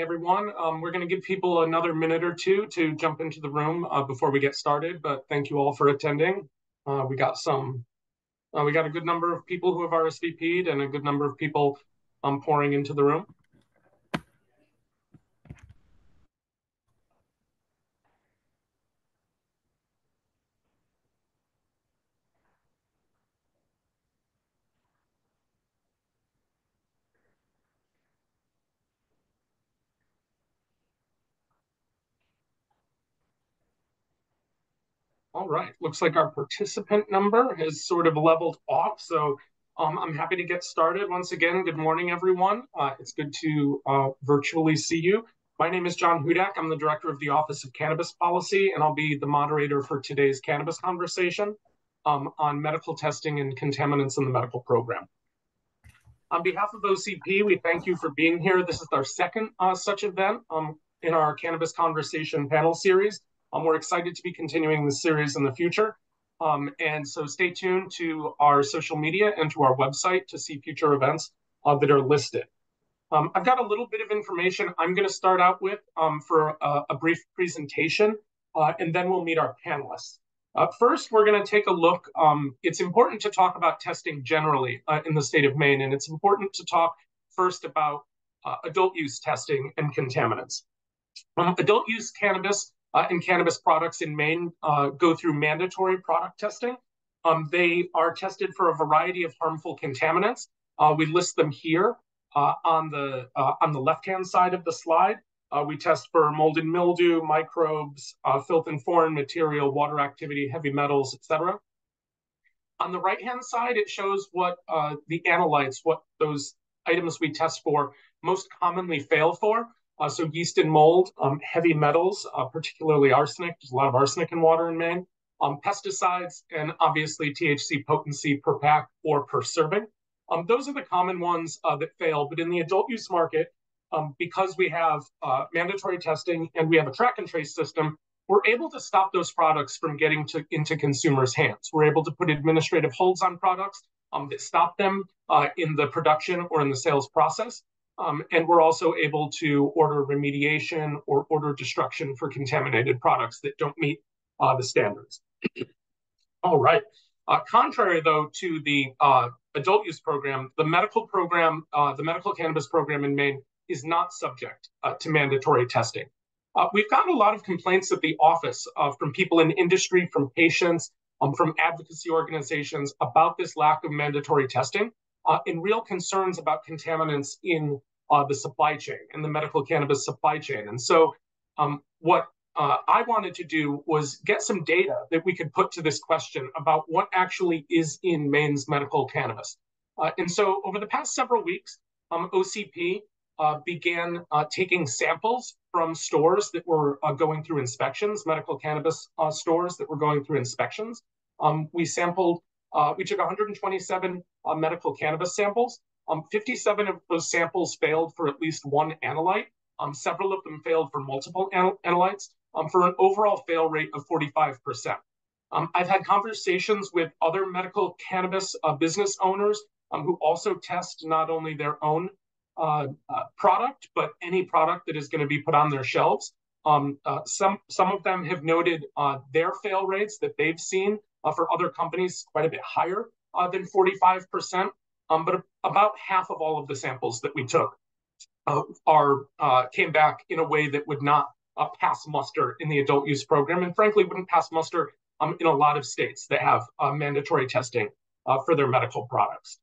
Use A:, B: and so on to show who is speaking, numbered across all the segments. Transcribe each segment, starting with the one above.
A: everyone. Um, we're going to give people another minute or two to jump into the room uh, before we get started, but thank you all for attending. Uh, we got some, uh, we got a good number of people who have RSVP'd and a good number of people um, pouring into the room. Right, looks like our participant number has sort of leveled off. So um, I'm happy to get started. Once again, good morning, everyone. Uh, it's good to uh, virtually see you. My name is John Hudak. I'm the director of the Office of Cannabis Policy, and I'll be the moderator for today's cannabis conversation um, on medical testing and contaminants in the medical program. On behalf of OCP, we thank you for being here. This is our second uh, such event um, in our Cannabis Conversation panel series. Um, we're excited to be continuing this series in the future. Um, and so stay tuned to our social media and to our website to see future events uh, that are listed. Um, I've got a little bit of information I'm going to start out with um, for a, a, brief presentation, uh, and then we'll meet our panelists. Uh, first, we're going to take a look. Um, it's important to talk about testing generally uh, in the state of Maine, and it's important to talk first about uh, adult use testing and contaminants. Um, adult use cannabis uh, and cannabis products in Maine uh, go through mandatory product testing. Um, they are tested for a variety of harmful contaminants. Uh, we list them here uh, on the uh, on the left-hand side of the slide. Uh, we test for mold and mildew, microbes, filth and foreign material, water activity, heavy metals, etc. On the right-hand side, it shows what the analytes, what those items we test for most commonly fail for. Uh, so yeast and mold, um, heavy metals, uh, particularly arsenic. There's a lot of arsenic in water in Maine. Um, pesticides, and obviously THC potency per pack or per serving. Um, those are the common ones uh, that fail. But in the adult use market, um, because we have uh, mandatory testing and we have a track and trace system, we're able to stop those products from getting to, into consumers' hands. We're able to put administrative holds on products um, that stop them uh, in the production or in the sales process. Um, and we're also able to order remediation or order destruction for contaminated products that don't meet uh, the standards. All right. Uh, contrary, though, to the uh, adult use program, the medical program, uh, the medical cannabis program in Maine is not subject uh, to mandatory testing. Uh, we've gotten a lot of complaints at the office from people in industry, from patients, um, from advocacy organizations about this lack of mandatory testing uh, and real concerns about contaminants in uh, the supply chain and the medical cannabis supply chain. And so, um, what uh, I wanted to do was get some data that we could put to this question about what actually is in Maine's medical cannabis. Uh, and so, over the past several weeks, um, OCP uh, began uh, taking samples from stores that were uh, going through inspections, medical cannabis stores that were going through inspections. Um, we sampled uh, we took 127 uh, medical cannabis samples. Um, 57 of those samples failed for at least one analyte. Um, several of them failed for multiple anal analytes um, for an overall fail rate of 45%. Um, I've had conversations with other medical cannabis uh, business owners um, who also test not only their own uh, uh, product, but any product that is going to be put on their shelves. Um, uh, some, some of them have noted uh, their fail rates that they've seen uh, for other companies, quite a bit higher uh, than 45%. Um, but about half of all of the samples that we took uh, are uh, came back in a way that would not uh, pass muster in the adult use program, and frankly wouldn't pass muster um, in a lot of states that have uh, mandatory testing for their medical products.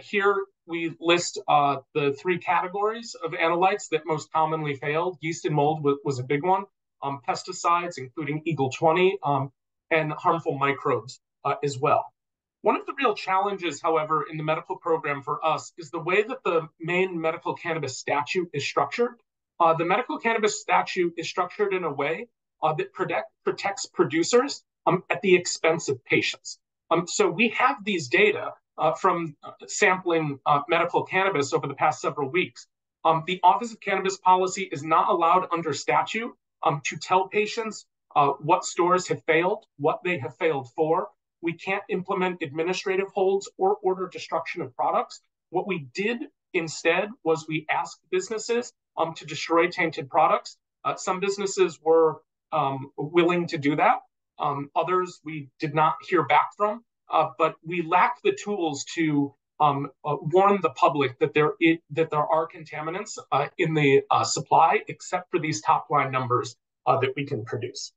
A: here we list the three categories of analytes that most commonly failed. Yeast and mold was, was a big one. Um, pesticides, including Eagle 20, um, and harmful microbes uh, as well. One of the real challenges, however, in the medical program for us is the way that the Maine medical cannabis statute is structured. Uh, the medical cannabis statute is structured in a way uh, that protect, protects producers um, at the expense of patients. Um, so we have these data uh, from uh, sampling uh, medical cannabis over the past several weeks. Um, the Office of Cannabis Policy is not allowed under statute um, to tell patients uh, what stores have failed, what they have failed for. We can't implement administrative holds or order destruction of products. What we did instead was we asked businesses um, to destroy tainted products. Uh, some businesses were um, willing to do that. Um, others we did not hear back from, uh, but we lack the tools to um, uh, warn the public that there it, that there are contaminants uh, in the uh, supply, except for these top line numbers uh, that we can produce.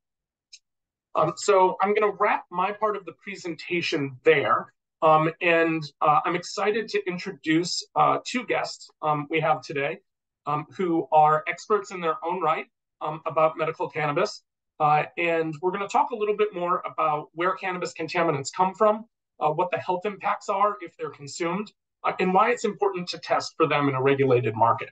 A: Um, so I'm going to wrap my part of the presentation there. Um, and uh, I'm excited to introduce uh, two guests um, we have today um, who are experts in their own right um, about medical cannabis. Uh, and we're going to talk a little bit more about where cannabis contaminants come from, uh, what the health impacts are if they're consumed, uh, and why it's important to test for them in a regulated market.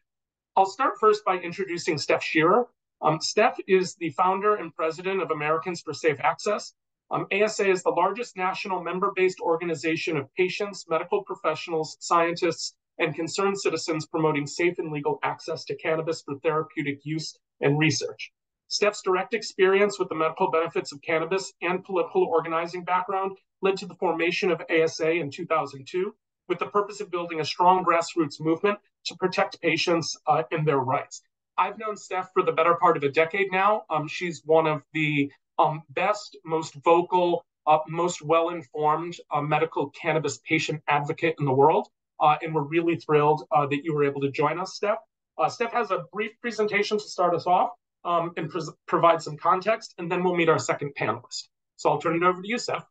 A: I'll start first by introducing Steph Sherer. Um, Steph is the founder and president of Americans for Safe Access. Um, ASA is the largest national member based organization of patients, medical professionals, scientists, and concerned citizens promoting safe and legal access to cannabis for therapeutic use and research. Steph's direct experience with the medical benefits of cannabis and political organizing background led to the formation of ASA in 2002 with the purpose of building a strong grassroots movement to protect patients uh, and their rights. I've known Steph for the better part of a decade now. Um, she's one of the um, best, most vocal, uh, most well informed uh, medical cannabis patient advocate in the world. Uh, and we're really thrilled uh, that you were able to join us, Steph. Uh, Steph has a brief presentation to start us off um, and provide some context, and then we'll meet our second panelist. So I'll turn it over to you, Steph.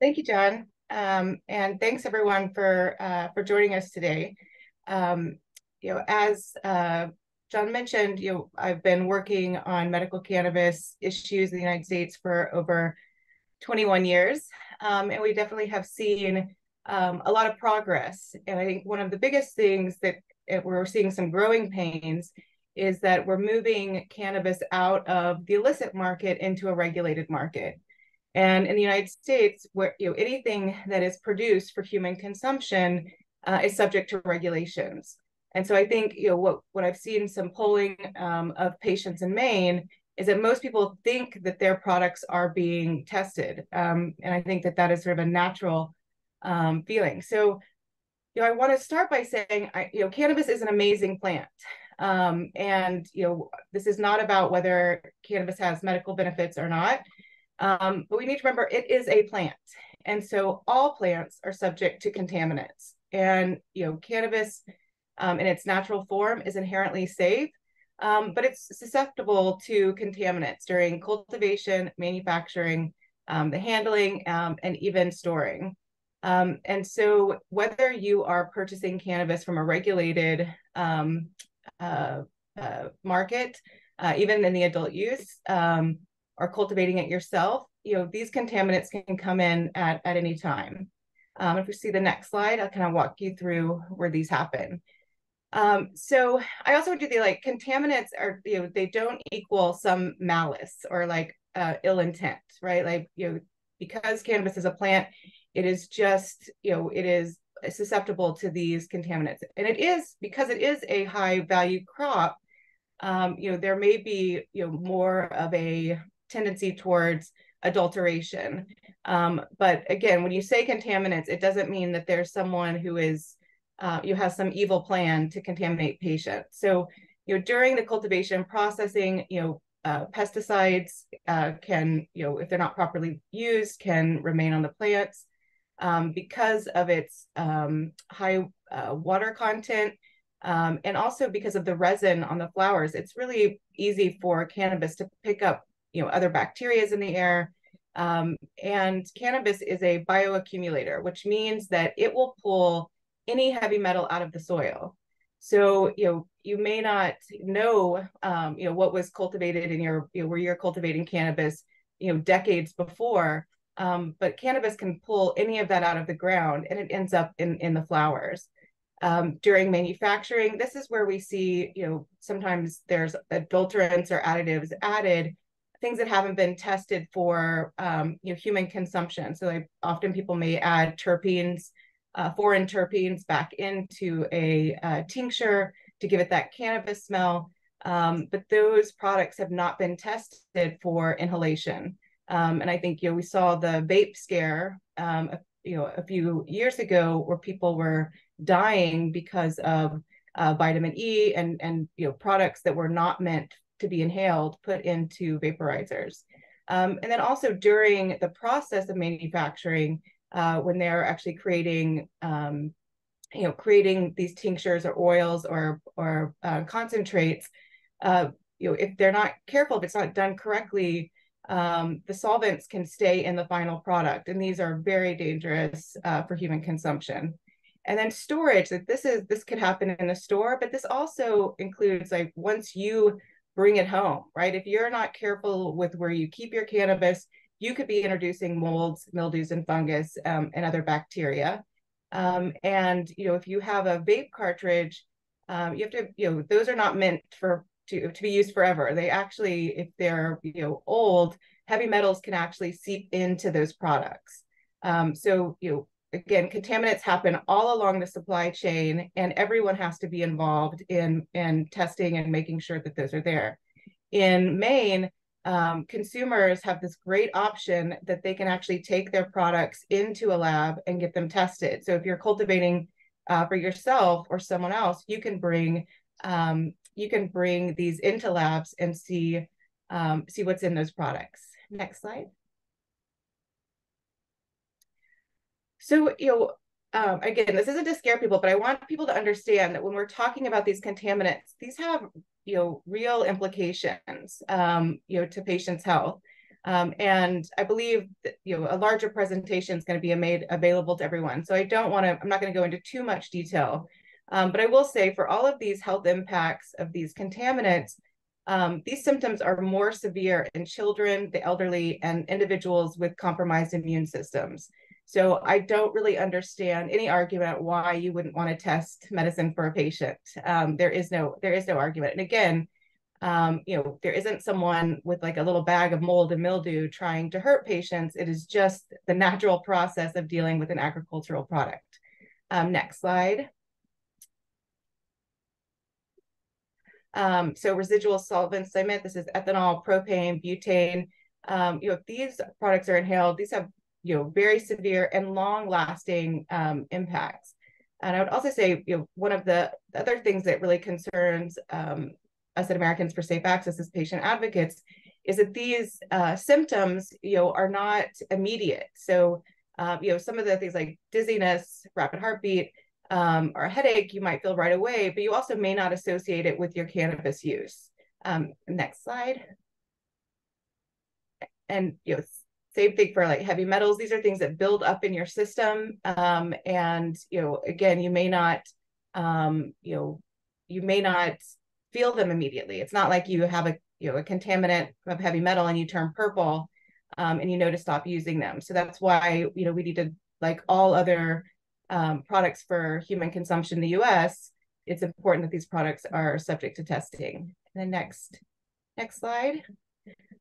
B: Thank you, John. Um, and thanks everyone for uh, for joining us today. Um, you know, as John mentioned, you know, I've been working on medical cannabis issues in the United States for over 21 years, um, and we definitely have seen um, a lot of progress. And I think one of the biggest things that we're seeing some growing pains is that we're moving cannabis out of the illicit market into a regulated market. And in the United States, where you know anything that is produced for human consumption uh, is subject to regulations. And so I think you know what what I've seen some polling um, of patients in Maine is that most people think that their products are being tested, um, and I think that that is sort of a natural um, feeling. So you know I want to start by saying I, you know cannabis is an amazing plant. Um, and you know this is not about whether cannabis has medical benefits or not um, but we need to remember it is a plant. And so all plants are subject to contaminants. And, you know, cannabis um, in its natural form is inherently safe, um, but it's susceptible to contaminants during cultivation, manufacturing, um, the handling, um, and even storing. Um, and so whether you are purchasing cannabis from a regulated uh, uh, market, uh, even in the adult use, um, or cultivating it yourself, you know, these contaminants can come in at, at any time. Um, if we see the next slide, I'll kind of walk you through where these happen. Um, so I also do the like contaminants are, you know, they don't equal some malice or like uh, ill intent, right? Like, you know, because cannabis is a plant, it is just, you know, it is susceptible to these contaminants. And it is because it is a high value crop, um, you know, there may be, you know, more of a tendency towards adulteration. Um, but again, when you say contaminants, it doesn't mean that there's someone who is, uh, you have some evil plan to contaminate patients. So, you know, during the cultivation processing, you know, uh, pesticides uh, can, you know, if they're not properly used, can remain on the plants. Um, because of its um, high uh, water content, um, and also because of the resin on the flowers, it's really easy for cannabis to pick up you know other bacteria in the air um, and cannabis is a bioaccumulator which means that it will pull any heavy metal out of the soil so you know you may not know um, you know what was cultivated in your you know, where you're cultivating cannabis you know decades before um, but cannabis can pull any of that out of the ground and it ends up in in the flowers um, during manufacturing this is where we see you know sometimes there's adulterants or additives added things that haven't been tested for um, you know human consumption. So like often people may add terpenes, uh, foreign terpenes back into a uh, tincture to give it that cannabis smell. Um, but those products have not been tested for inhalation. Um, and I think you know we saw the vape scare um, you know a few years ago where people were dying because of uh, vitamin E and and you know products that were not meant to be inhaled put into vaporizers. Um, and then also during the process of manufacturing, uh, when they're actually creating, um, you know, creating these tinctures or oils or or uh, concentrates, uh, you know, if they're not careful, if it's not done correctly, um, the solvents can stay in the final product, and these are very dangerous uh, for human consumption. And then storage, that this is this could happen in a store, but this also includes like once you bring it home, right? If you're not careful with where you keep your cannabis, you could be introducing molds, mildews, and fungus um, and other bacteria. Um, and you know, if you have a vape cartridge, um, you have to, you know, those are not meant for to, to be used forever. They actually, if they're you know old, heavy metals can actually seep into those products. Um, so you know, again, contaminants happen all along the supply chain, and everyone has to be involved in in testing and making sure that those are there. In Maine, um, consumers have this great option that they can actually take their products into a lab and get them tested. So if you're cultivating uh, for yourself or someone else, you can bring um, you can bring these into labs and see um, see what's in those products. Next slide. So, you know, um, again, this isn't to scare people, but I want people to understand that when we're talking about these contaminants, these have, you know, real implications, um, you know, to patients' health. Um, and I believe that, you know, a larger presentation is going to be made available to everyone. So I don't want to, I'm not going to go into too much detail, um, but I will say for all of these health impacts of these contaminants, um, these symptoms are more severe in children, the elderly, and individuals with compromised immune systems. So I don't really understand any argument why you wouldn't want to test medicine for a patient. Um, there is no there is no argument. And again, um, you know, there isn't someone with like a little bag of mold and mildew trying to hurt patients. It is just the natural process of dealing with an agricultural product. Um, next slide. Um, so residual solvents, I meant this is ethanol, propane, butane. Um, you know, if these products are inhaled, these have you know, very severe and long lasting um, impacts. And I would also say, you know, one of the other things that really concerns um, us at Americans for Safe Access as patient advocates is that these uh, symptoms, you know, are not immediate. So, um, you know, some of the things like dizziness, rapid heartbeat, um, or a headache, you might feel right away, but you also may not associate it with your cannabis use. Um, next slide. And you know, same thing for like heavy metals. These are things that build up in your system. Um, and, you know, again, you may not, um, you know, you may not feel them immediately. It's not like you have a, you know, a contaminant of heavy metal and you turn purple um, and you know to stop using them. So that's why, you know, we need to, like all other um, products for human consumption in the US, it's important that these products are subject to testing. And then next, next slide.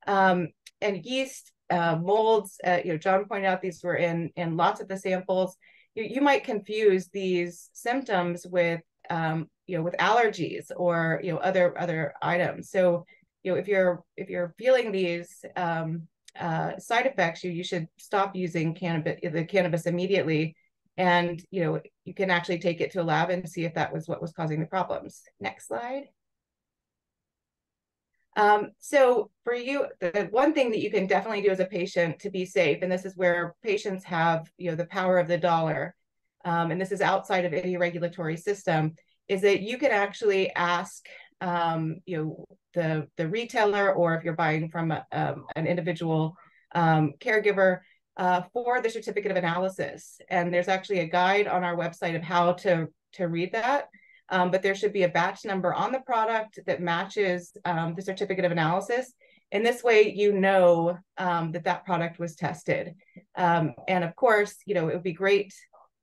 B: Um, and yeast uh, molds, uh, you know, John pointed out these were in in lots of the samples. You, you might confuse these symptoms with, um, you know, with allergies or you know other other items. So, you know, if you're if you're feeling these um, uh, side effects, you you should stop using cannabis the cannabis immediately, and you know you can actually take it to a lab and see if that was what was causing the problems. Next slide. Um, so for you, the one thing that you can definitely do as a patient to be safe, and this is where patients have, you know, the power of the dollar, um, and this is outside of any regulatory system, is that you can actually ask, um, you know, the the retailer, or if you're buying from a, um, an individual um, caregiver, uh, for the certificate of analysis. And there's actually a guide on our website of how to to read that um, but there should be a batch number on the product that matches um, the certificate of analysis. And this way, you know um, that that product was tested. Um, and of course, you know, it would be great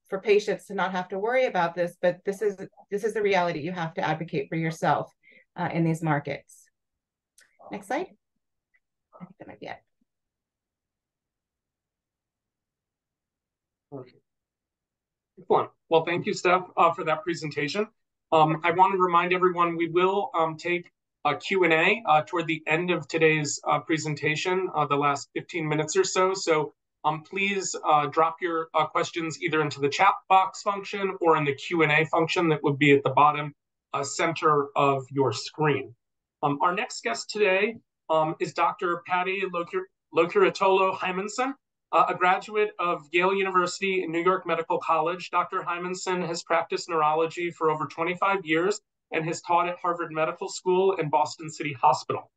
B: for patients to not have to worry about this, but this is this is the reality. You have to advocate for yourself uh, in these markets. Next slide. I think that might be it.
A: Okay. Excellent. Well, thank you, Steph, uh, for that presentation. Um, I want to remind everyone we will um, take a Q&A uh, toward the end of today's uh, presentation, uh, the last 15 minutes or so. So um, please uh, drop your uh, questions either into the chat box function or in the Q&A function that would be at the bottom uh, center of your screen. Um, our next guest today um, is Dr. Patty Locuratolo Hymanson, uh, a graduate of Yale University and New York Medical College. Dr. Hymanson has practiced neurology for over 25 years and has taught at Harvard Medical School and Boston City Hospital.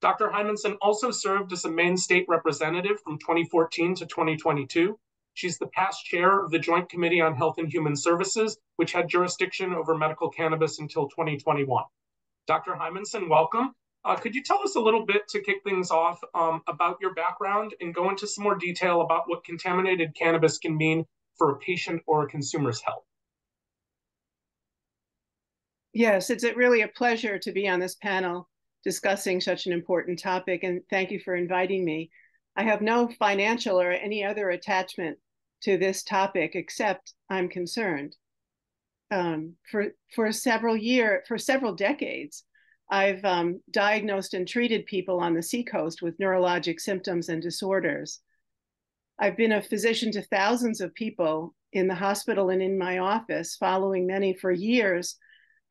A: Dr. Hymanson also served as a Maine state representative from 2014 to 2022. She's the past chair of the Joint Committee on Health and Human Services, which had jurisdiction over medical cannabis until 2021. Dr. Hymanson, welcome. Uh, could you tell us a little bit to kick things off um, about your background and go into some more detail about what contaminated cannabis can mean for a patient or a consumer's health?
C: Yes, it's really a pleasure to be on this panel discussing such an important topic, and thank you for inviting me. I have no financial or any other attachment to this topic except I'm concerned. Um, for for several year for several decades, I've um, diagnosed and treated people on the seacoast with neurologic symptoms and disorders. I've been a physician to thousands of people in the hospital and in my office, following many for years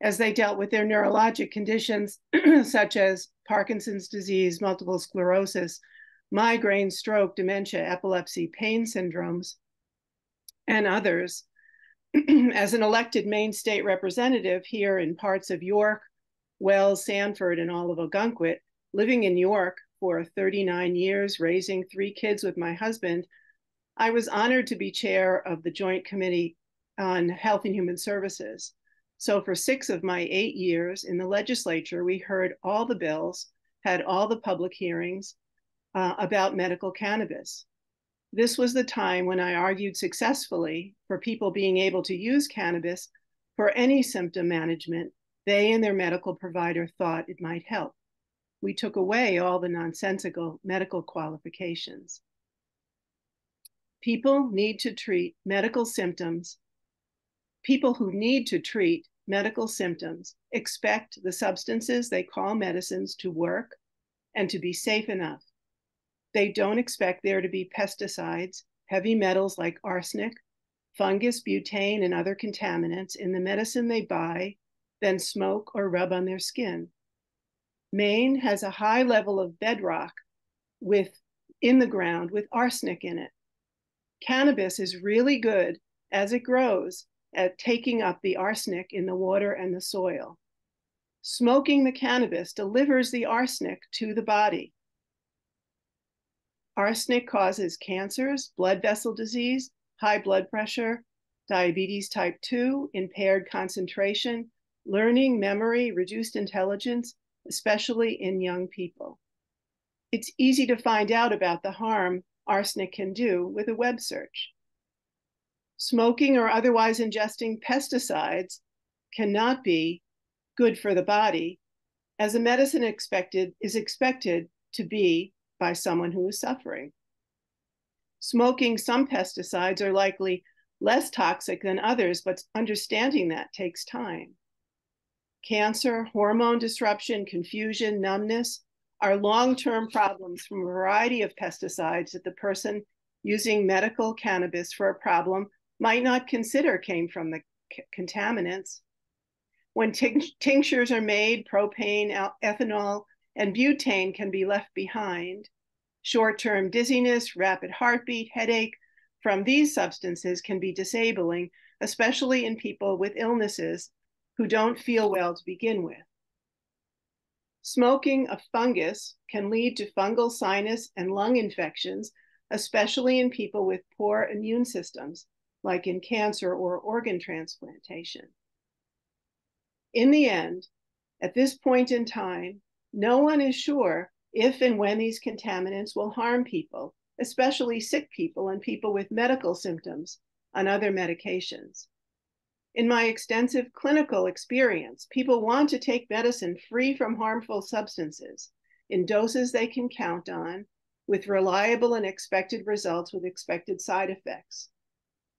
C: as they dealt with their neurologic conditions such as Parkinson's disease, multiple sclerosis, migraine, stroke, dementia, epilepsy, pain syndromes, and others. as an elected Maine state representative here in parts of York, Wells, Sanford, and all of Ogunquit, living in York for 39 years, raising three kids with my husband, I was honored to be chair of the Joint Committee on Health and Human Services. So for six of my eight years in the legislature, we heard all the bills, had all the public hearings uh, about medical cannabis. This was the time when I argued successfully for people being able to use cannabis for any symptom management they and their medical provider thought it might help. We took away all the nonsensical medical qualifications. People need to treat medical symptoms. People who need to treat medical symptoms, expect the substances they call medicines to work and to be safe enough. They don't expect there to be pesticides, heavy metals like arsenic, fungus, butane, and other contaminants in the medicine they buy, then smoke or rub on their skin. Maine has a high level of bedrock with in the ground with arsenic in it. Cannabis is really good as it grows at taking up the arsenic in the water and the soil. Smoking the cannabis delivers the arsenic to the body. Arsenic causes cancers, blood vessel disease, high blood pressure, diabetes type 2, impaired concentration, learning, memory, reduced intelligence, especially in young people. It's easy to find out about the harm arsenic can do with a web search. Smoking or otherwise ingesting pesticides cannot be good for the body, as a medicine expected is expected to be by someone who is suffering. Smoking some pesticides are likely less toxic than others, but understanding that takes time. Cancer, hormone disruption, confusion, numbness are long term problems from a variety of pesticides that the person using medical cannabis for a problem might not consider came from the contaminants. When tinctures are made, propane, ethanol, and butane can be left behind. Short term dizziness, rapid heartbeat, headache from these substances can be disabling, especially in people with illnesses who don't feel well to begin with. Smoking a fungus can lead to fungal sinus and lung infections, especially in people with poor immune systems, like in cancer or organ transplantation. In the end, at this point in time, no one is sure if and when these contaminants will harm people, especially sick people and people with medical symptoms on other medications. In my extensive clinical experience, people want to take medicine free from harmful substances in doses they can count on with reliable and expected results with expected side effects.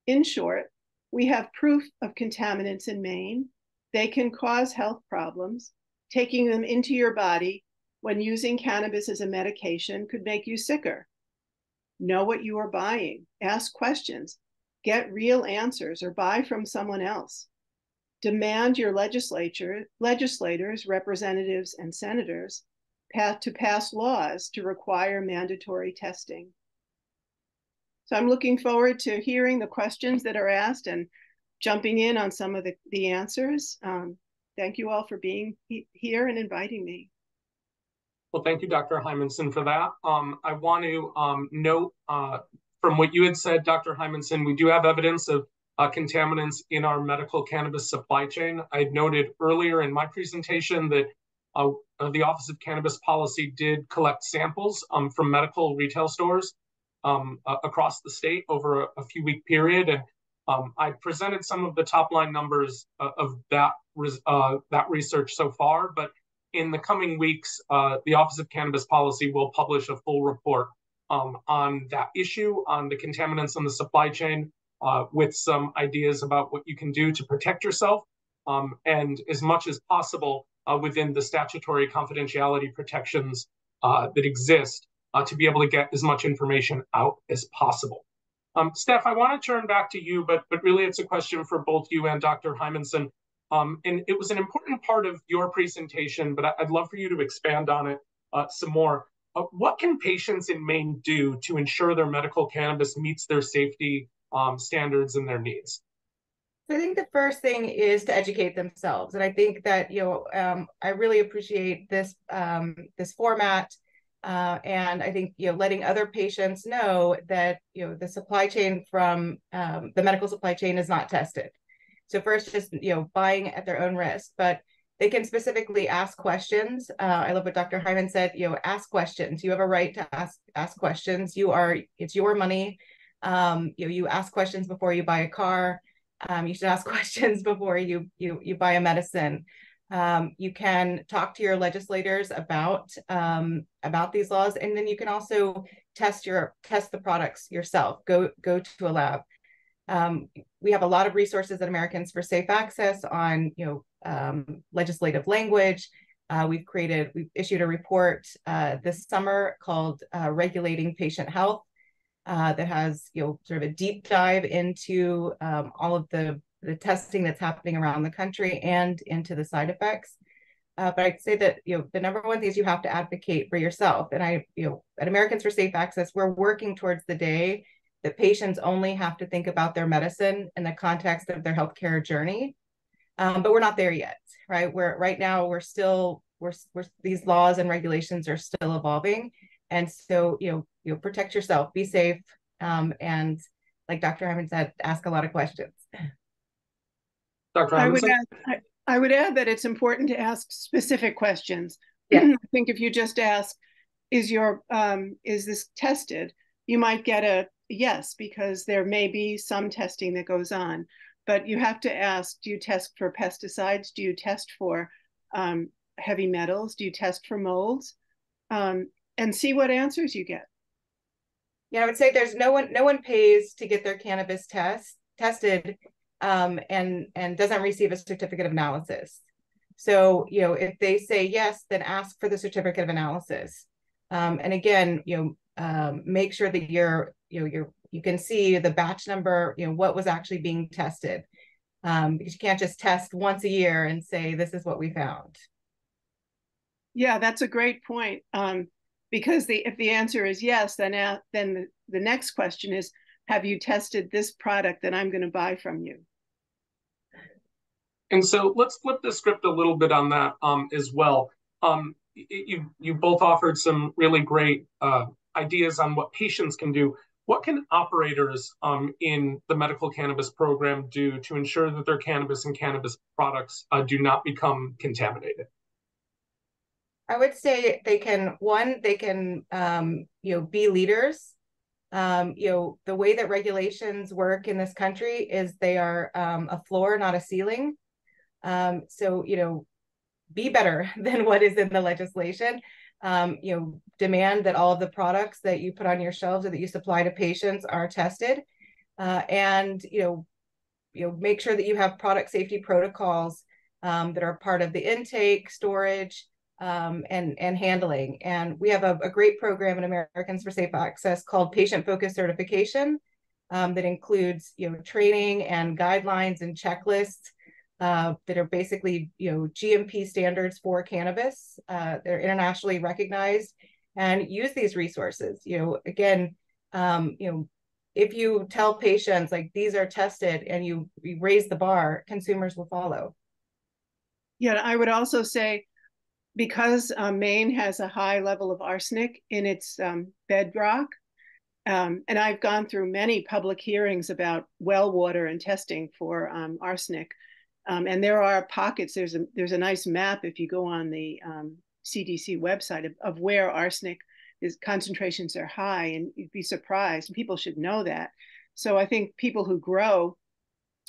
C: In short, we have proof of contaminants in Maine. They can cause health problems. Taking them into your body when using cannabis as a medication could make you sicker. Know what you are buying, ask questions, get real answers, or buy from someone else. demand your legislature, legislators, representatives, and senators to pass laws to require mandatory testing. So I'm looking forward to hearing the questions that are asked and jumping in on some of the, the answers. Um, thank you all for being he here and inviting me.
A: Well, thank you, Dr. Hymanson, for that. Um, I want to um, note uh, from what you had said, Dr. Hymanson, we do have evidence of uh, contaminants in our medical cannabis supply chain. I had noted earlier in my presentation that uh, the Office of Cannabis Policy did collect samples um, from medical retail stores um, across the state over a, a few week period. And um, I presented some of the top line numbers uh, of that, uh, that research so far, but in the coming weeks, uh, the Office of Cannabis Policy will publish a full report um, on that issue, on the contaminants in the supply chain, uh, with some ideas about what you can do to protect yourself, um, and as much as possible uh, within the statutory confidentiality protections uh, that exist uh, to be able to get as much information out as possible. Um, Steph, I want to turn back to you, but but really it's a question for both you and Dr. Hymanson. Um, and it was an important part of your presentation, but I'd love for you to expand on it uh, some more. Uh, what can patients in Maine do to ensure their medical cannabis meets their safety um, standards and their needs?
B: I think the first thing is to educate themselves, and I think that you know um, I really appreciate this um, this format, uh, and I think you know letting other patients know that you know the supply chain from um, the medical supply chain is not tested. So first, just you know, buying at their own risk, but they can specifically ask questions. Uh, I love what Dr. Hyman said. You know, ask questions. You have a right to ask ask questions. You are it's your money. Um, you know, you ask questions before you buy a car. Um, you should ask questions before you you you buy a medicine. Um, you can talk to your legislators about um, about these laws, and then you can also test your test the products yourself. Go go to a lab. Um, we have a lot of resources at Americans for Safe Access on, you know, um, legislative language. Uh, we've created, we've issued a report uh, this summer called uh, Regulating Patient Health uh, that has, you know, sort of a deep dive into um, all of the, the testing that's happening around the country and into the side effects. Uh, but I'd say that you know the number one thing is you have to advocate for yourself. And I, you know, at Americans for Safe Access, we're working towards the day that patients only have to think about their medicine in the context of their healthcare journey. Um, but we're not there yet, right? We're right now we're still we're, we're these laws and regulations are still evolving, and so you know you know protect yourself, be safe, um, and like Dr. Hyman said, ask a lot of questions.
A: Dr.
C: I would, add, I, I would add that it's important to ask specific questions.
B: Yeah.
C: I think if you just ask, is your um, is this tested? You might get a yes, because there may be some testing that goes on, but you have to ask, do you test for pesticides? Do you test for um, heavy metals? Do you test for molds? Um, and see what answers you get.
B: Yeah, I would say there's no one no one pays to get their cannabis test tested um, and and doesn't receive a certificate of analysis. So you know if they say yes, then ask for the certificate of analysis. Um, and again, you know, um, make sure that you're you know you're you can see the batch number you know what was actually being tested. Um, because you can't just test once a year and say this is what we found.
C: Yeah that's a great point um, because the if the answer is yes then uh, then the, the next question is have you tested this product that i'm going to buy from you?
A: And so let's flip the script a little bit on that um, as well. Um, you you both offered some really great uh, ideas on what patients can do what can operators um, in the medical cannabis program do to ensure that their cannabis and cannabis products uh, do not become contaminated?
B: I would say they can one, they can um, you know be leaders. Um, you know the way that regulations work in this country is they are um, a floor, not a ceiling. Um, so you know, be better than what is in the legislation um, you know, demand that all of the products that you put on your shelves or that you supply to patients are tested, uh, and you know, you know, make sure that you have product safety protocols um, that are part of the intake, storage, um, and and handling. And we have a, a, great program in Americans for Safe Access called Patient Focused Certification um, that includes you know training and guidelines and checklists uh, that are basically, you know, GMP standards for cannabis. Uh, they're internationally recognized and use these resources. You know, again, um, you know, if you tell patients like these are tested and you, you raise the bar, consumers will follow.
C: Yeah, I would also say because uh, Maine has a high level of arsenic in its um, bedrock, um, and I've gone through many public hearings about well water and testing for um, arsenic. Um, and there are pockets. There's a there's a nice map if you go on the CDC um, website of, of where arsenic is concentrations are high, and you'd be surprised. People should know that. So I think people who grow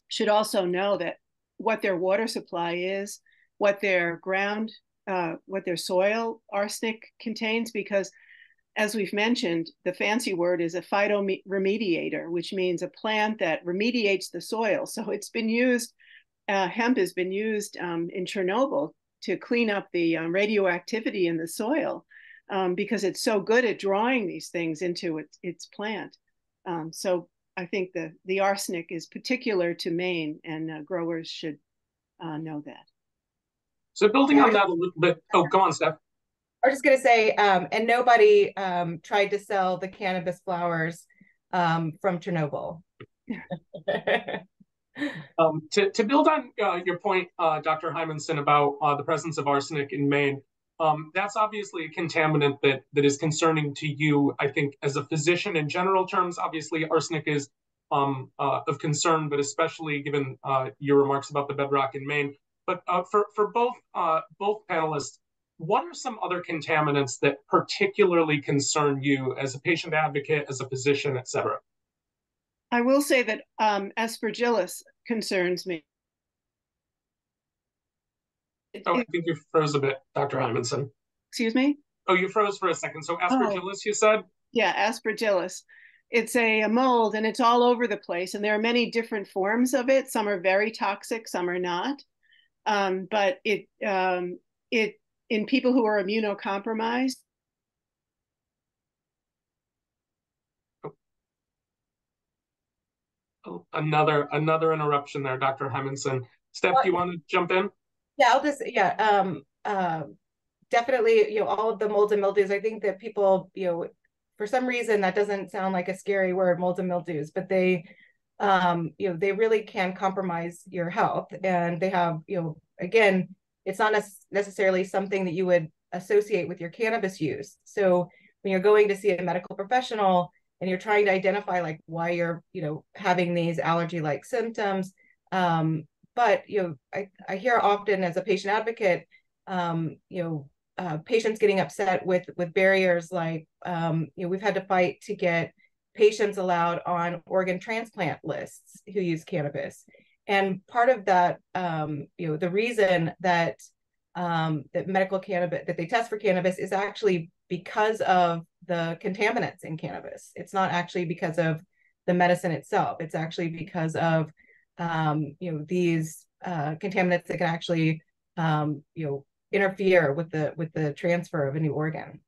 C: should also know that what their water supply is, what their ground, uh, what their soil arsenic contains, because as we've mentioned, the fancy word is a phytoremediator, which means a plant that remediates the soil. So it's been used, uh, hemp has been used um, in Chernobyl to clean up the um, radioactivity in the soil um, because it's so good at drawing these things into its, its plant. Um, so I think the, the arsenic is particular to Maine and uh, growers should uh, know that.
A: So building on that a little bit, oh, go on, Steph.
B: I was just going to say, um, and nobody um, tried to sell the cannabis flowers um, from Chernobyl.
A: Um, to, to build on uh, your point, uh, Dr. Hymanson, about uh, the presence of arsenic in Maine, um, that's obviously a contaminant that that is concerning to you. I think as a physician, in general terms, obviously arsenic is um, uh, of concern, but especially given uh, your remarks about the bedrock in Maine. But uh, for for both both panelists, what are some other contaminants that particularly concern you as a patient advocate, as a physician, et cetera?
C: I will say that um, aspergillus concerns me.
A: Oh, I think you froze a bit, Dr. Hymanson.
C: Excuse me?
A: Oh, you froze for a second. So aspergillus, oh. you said?
C: Yeah, aspergillus. It's a, a mold and it's all over the place. And there are many different forms of it. Some are very toxic, some are not. Um, but it um, it in people who are immunocompromised.
A: Oh, another another interruption there, Dr. Hymanson. Steph, do you want to jump in?
B: Yeah, I'll just yeah. Um, uh, definitely, you know, all of the molds and mildews. I think that people, you know, for some reason that doesn't sound like a scary word, molds and mildews, but they, um, you know, they really can compromise your health, and they have, you know, again, it's not necessarily something that you would associate with your cannabis use. So when you're going to see a medical professional and you're trying to identify like why you're, you know, having these allergy-like symptoms, um, but you know, I, I hear often as a patient advocate, um, you know, uh, patients getting upset with with barriers like, um, you know, we've had to fight to get patients allowed on organ transplant lists who use cannabis. And part of that um, you know the reason that um, that medical cannabis that they test for cannabis is actually because of the contaminants in cannabis it's not actually because of the medicine itself it's actually because of um, you know these uh, contaminants that can actually um, you know interfere with the with the transfer of a new organ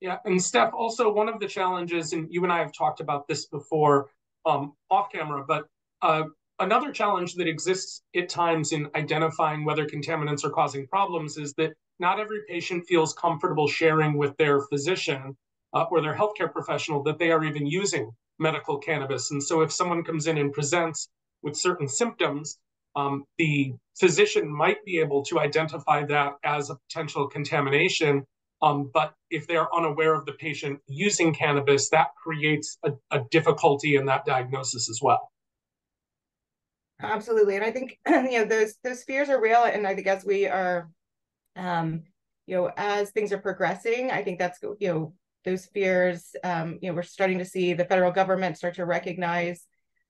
A: yeah and steph also one of the challenges and you and i have talked about this before um, off camera. But uh, another challenge that exists at times in identifying whether contaminants are causing problems is that not every patient feels comfortable sharing with their physician uh, or their healthcare professional that they are even using medical cannabis. And so if someone comes in and presents with certain symptoms, um, the physician might be able to identify that as a potential contamination um, but if they're unaware of the patient using cannabis, that creates a, a difficulty in that diagnosis as well.
B: Absolutely, and I think you know those those fears are real, and I think as we are, um, you know, as things are progressing, I think that's you know those fears. Um, you know, we're starting to see the federal government start to recognize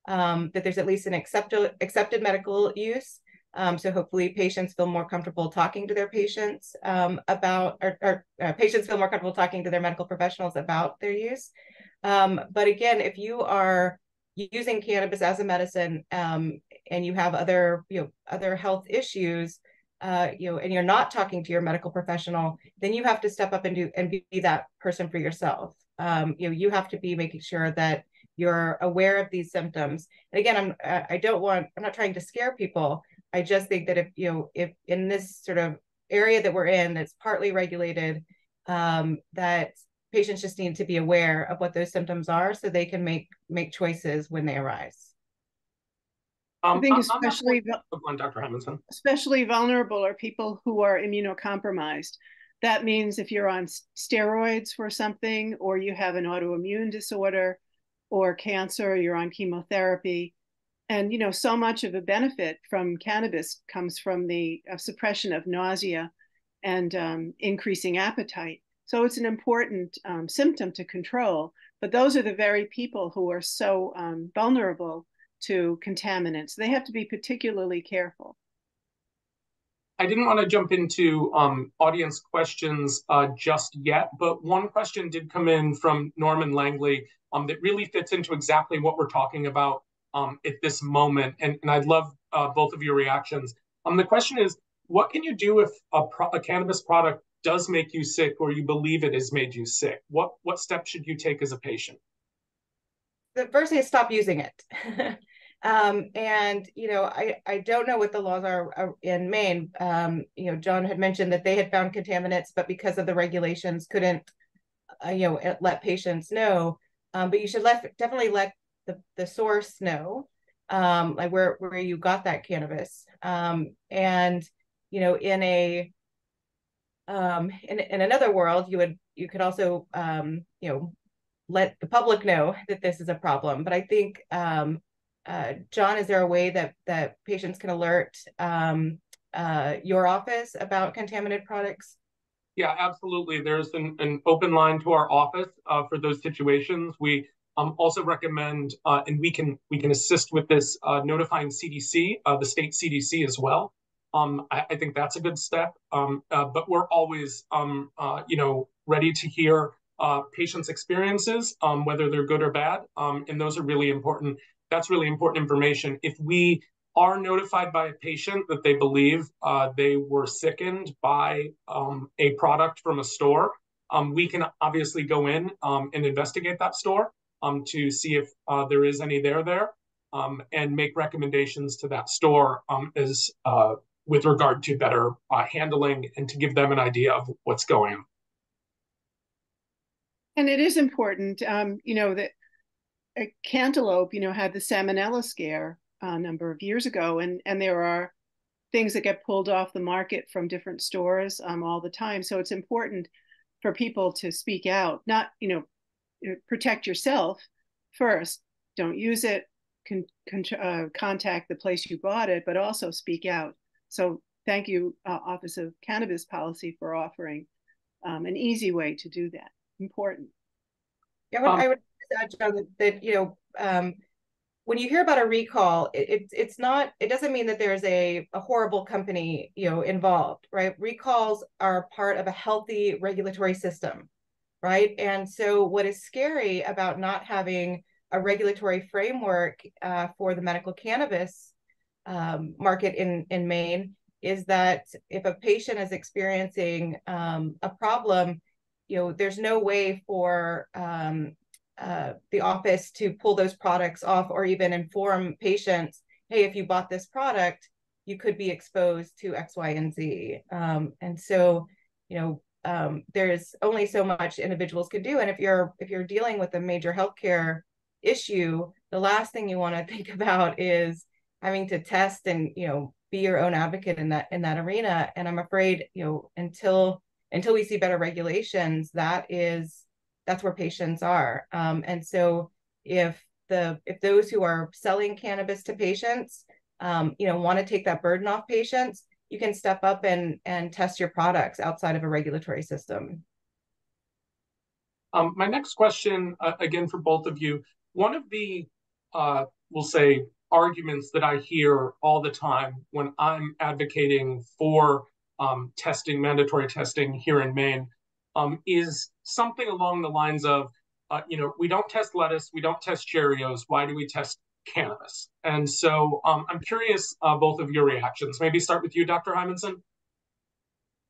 B: um, that there's at least an accepted accepted medical use um, so hopefully patients feel more comfortable talking to their patients um, about, or, or uh, patients feel more comfortable talking to their medical professionals about their use. Um, but again, if you are using cannabis as a medicine um, and you have other, you know, other health issues, uh, you know, and you're not talking to your medical professional, then you have to step up and do and be that person for yourself. Um, you know, you have to be making sure that you're aware of these symptoms. And again, I'm I don't want I'm not trying to scare people. I just think that if you know if in this sort of area that we're in that's partly regulated, um, that patients just need to be aware of what those symptoms are so they can make make choices when they arise.
C: Um, I think especially
A: on Dr. Hymanson.
C: Especially vulnerable are people who are immunocompromised. That means if you're on steroids for something, or you have an autoimmune disorder, or cancer, you're on chemotherapy, and you know so much of a benefit from cannabis comes from the uh, suppression of nausea and um, increasing appetite. So it's an important um, symptom to control. But those are the very people who are so um, vulnerable to contaminants. They have to be particularly careful.
A: I didn't want to jump into um, audience questions uh, just yet, but one question did come in from Norman Langley um, that really fits into exactly what we're talking about um, at this moment. And, and I'd love uh, both of your reactions. Um, the question is, what can you do if a, pro- a cannabis product does make you sick or you believe it has made you sick? What, what steps should you take as a patient?
B: The first thing is stop using it. Um, and you know, I I don't know what the laws are, are in Maine. Um, you know, John had mentioned that they had found contaminants, but because of the regulations, couldn't uh, you know let patients know. Um, but you should let definitely let the the source know, um, like where where you got that cannabis. Um, and you know, in a um, in in another world, you would you could also you know let the public know that this is a problem. But I think uh, John, is there a way that that patients can alert um, uh, your office about contaminated products?
A: Yeah, absolutely. There's an, an open line to our office uh, for those situations. We um, also recommend, uh, and we can we can assist with this uh, notifying CDC, uh, the state CDC as well. Um, I, I, think that's a good step. Um, but we're always, um, you know, ready to hear patients' experiences, um, whether they're good or bad, um, and those are really important that's really important information. If we are notified by a patient that they believe uh, they were sickened by um, a product from a store, um, we can obviously go in um, and investigate that store um, to see if uh, there is any there there um, and make recommendations to that store um, as uh, with regard to better uh, handling and to give them an idea of what's going on.
C: And it is important, you know, that A cantaloupe, you know, had the salmonella scare a number of years ago, and and there are things that get pulled off the market from different stores um, all the time. So it's important for people to speak out, not you know, uh, protect yourself first. Don't use it. Con, con, uh, contact the place you bought it, but also speak out. So thank you, uh, Office of Cannabis Policy, for offering um, an easy way to do that. Important.
B: Yeah, um, I would John, that, that you know, um, when you hear about a recall, it, it, it's not. It doesn't mean that there's a a horrible company, you know, involved, right? Recalls are part of a healthy regulatory system, right? And so, what is scary about not having a regulatory framework uh, for the medical cannabis um, market in in Maine is that if a patient is experiencing um, a problem, you know, there's no way for um, uh, the office to pull those products off or even inform patients, hey, if you bought this product, you could be exposed to X, Y, and Z. Um, and so, you know, um, there's only so much individuals can do. And if you're if you're dealing with a major healthcare issue, the last thing you want to think about is having to test and you know be your own advocate in that in that arena. And I'm afraid, you know, until until we see better regulations, that is that's where patients are. Um, and so if the if those who are selling cannabis to patients, um, you know, want to take that burden off patients, you can step up and and test your products outside of a regulatory system.
A: Um, my next question, uh, again for both of you, one of the, uh, we'll say, arguments that I hear all the time when I'm advocating for um, testing, mandatory testing here in Maine, um, is something along the lines of, uh, you know, we don't test lettuce, we don't test Cheerios. Why do we test cannabis? And so um, I'm curious uh, both of your reactions. Maybe start with you, Dr. Hymanson.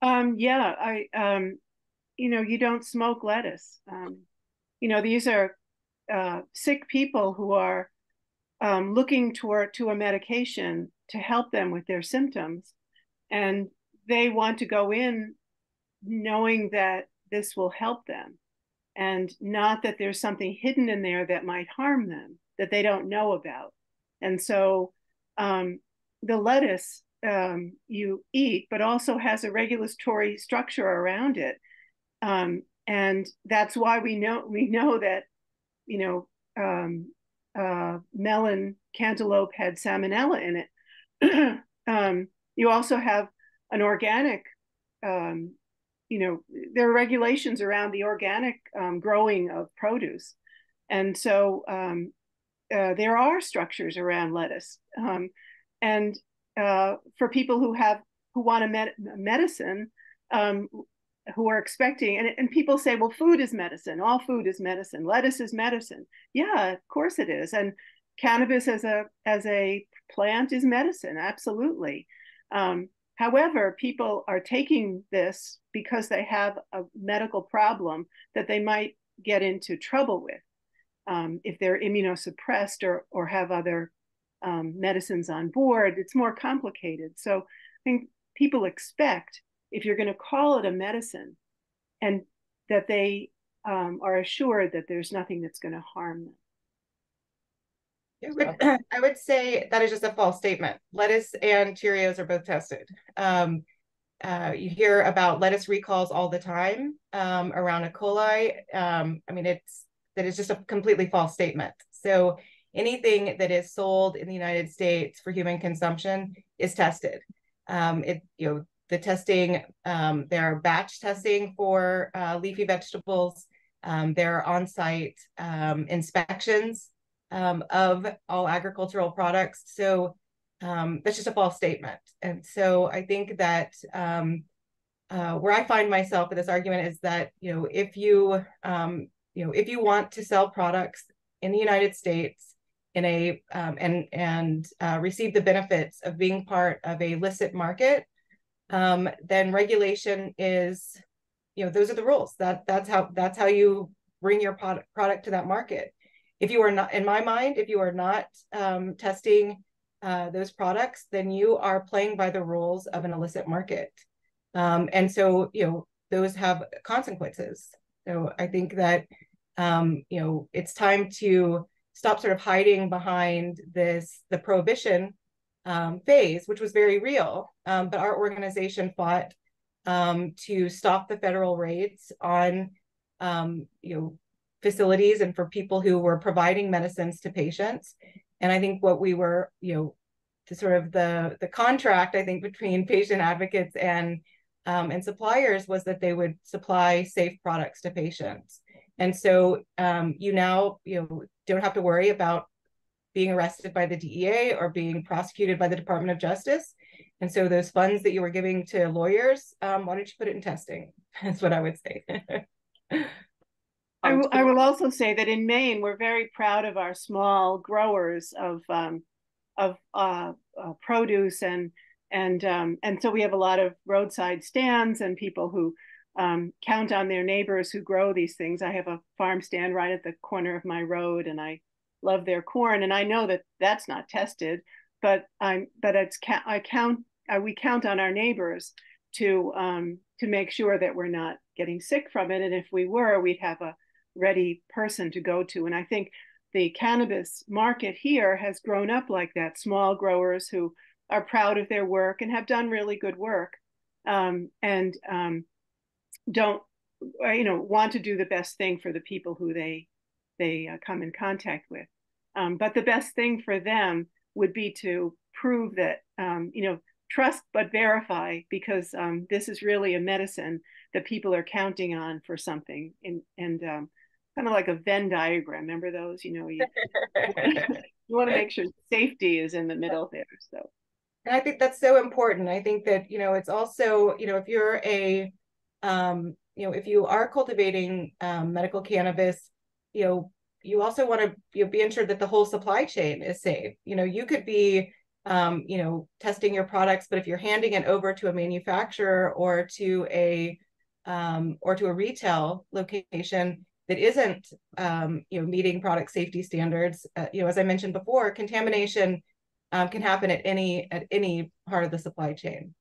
C: Um, yeah, I, um, you know, you don't smoke lettuce. Um, you know, these are uh, sick people who are um, looking toward to a medication to help them with their symptoms, and they want to go in knowing that this will help them, and not that there's something hidden in there that might harm them that they don't know about. And so um, the lettuce um, you eat, but also has a regulatory structure around it. Um, and that's why we know we know that you know um, uh, melon cantaloupe had salmonella in it. um, you also have an organic, um, you know, there are regulations around the organic um, growing of produce, and so um, uh, there are structures around lettuce. Um, and uh, for people who have who want a med- medicine, um, who are expecting, and, and people say, well, food is medicine. All food is medicine. Lettuce is medicine. Yeah, of course it is. And cannabis as a as a plant is medicine. Absolutely. Um, however, people are taking this because they have a medical problem that they might get into trouble with um, if they're immunosuppressed or or have other um, medicines on board. It's more complicated. So I think people expect if you're going to call it a medicine and that they um, are assured that there's nothing that's going to harm them.
B: I would say that is just a false statement. Lettuce and Cheerios are both tested. Um, uh, you hear about lettuce recalls all the time um, around E. coli. Um, I mean, it's that is just a completely false statement. So anything that is sold in the United States for human consumption is tested. Um, it you know the testing, um, there are batch testing for uh, leafy vegetables. Um, there are on-site um, inspections um, of all agricultural products. So um, that's just a false statement. And so I think that um, uh, where I find myself in this argument is that, you know, if you, you know, if you want to sell products in the United States in a and and uh, receive the benefits of being part of a licit market, um, then regulation is, you know, those are the rules. That that's how that's how you bring your product product to that market. If you are not, in my mind, if you are not um, testing uh, those products, then you are playing by the rules of an illicit market. Um, and so, you know, those have consequences. So I think that, um, you know, it's time to stop sort of hiding behind this, the prohibition um, phase, which was very real. Um, but our organization fought um, to stop the federal raids on, um, you know, facilities and for people who were providing medicines to patients. And I think what we were, you know, the sort of the the contract I think between patient advocates and um, and suppliers was that they would supply safe products to patients. And so um, you now you know don't have to worry about being arrested by the DEA or being prosecuted by the Department of Justice. And so those funds that you were giving to lawyers, um, why don't you put it in testing? That's what I would say.
C: I, will, I will also say that in Maine, we're very proud of our small growers of um, of uh, uh, produce and and um, and so we have a lot of roadside stands and people who um, count on their neighbors who grow these things. I have a farm stand right at the corner of my road, and I love their corn, and I know that that's not tested, but I'm but it's I count uh, we count on our neighbors to um, to make sure that we're not getting sick from it, and if we were, we'd have a ready person to go to. And I think the cannabis market here has grown up like that. Small growers who are proud of their work and have done really good work, um, and um, don't uh, you know want to do the best thing for the people who they they uh, come in contact with. Um, but the best thing for them would be to prove that, um, you know, trust but verify, because um, this is really a medicine that people are counting on for something. And, and um, kind of like a Venn diagram. Remember those? You know, you, you want to make sure safety is in the middle there. So.
B: And I think that's so important. I think that, you know, it's also, you know, if you're a, um, you know, if you are cultivating um, medical cannabis, you know, you also want to you know, be ensured that the whole supply chain is safe. You know, you could be, um, you know, testing your products, but if you're handing it over to a manufacturer or to a um, or to a retail location, that isn't um, you know meeting product safety standards. Uh, you know, as I mentioned before, contamination um, can happen at any at any part of the supply chain.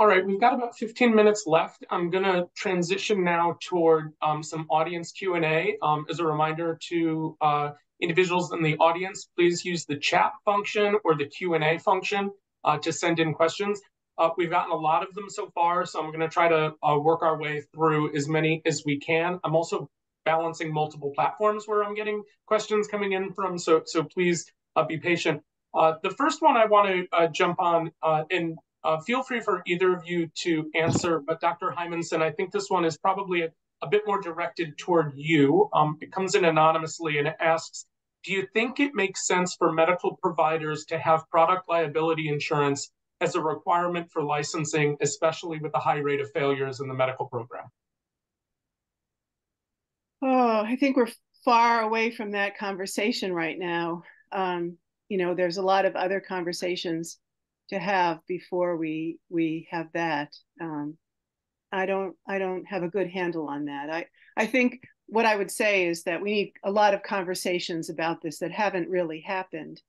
A: All right, we've got about 15 minutes left. I'm going to transition now toward um, some audience Q&A. Um, as a reminder to uh, individuals in the audience, please use the chat function or the Q&A function uh, to send in questions. Uh, we've gotten a lot of them so far, so I'm going to try to uh, work our way through as many as we can. I'm also balancing multiple platforms where I'm getting questions coming in from, so so please uh, be patient. Uh, the first one I want to jump on, and uh, feel free for either of you to answer, but Dr. Hymanson, I think this one is probably a, a bit more directed toward you. Um, it comes in anonymously and it asks, do you think it makes sense for medical providers to have product liability insurance as a requirement for licensing, especially with the high rate of failures in the medical program?
C: Oh, I think we're far away from that conversation right now. Um, you know, there's a lot of other conversations to have before we we have that. Um, I don't I don't have a good handle on that. I I think what I would say is that we need a lot of conversations about this that haven't really happened,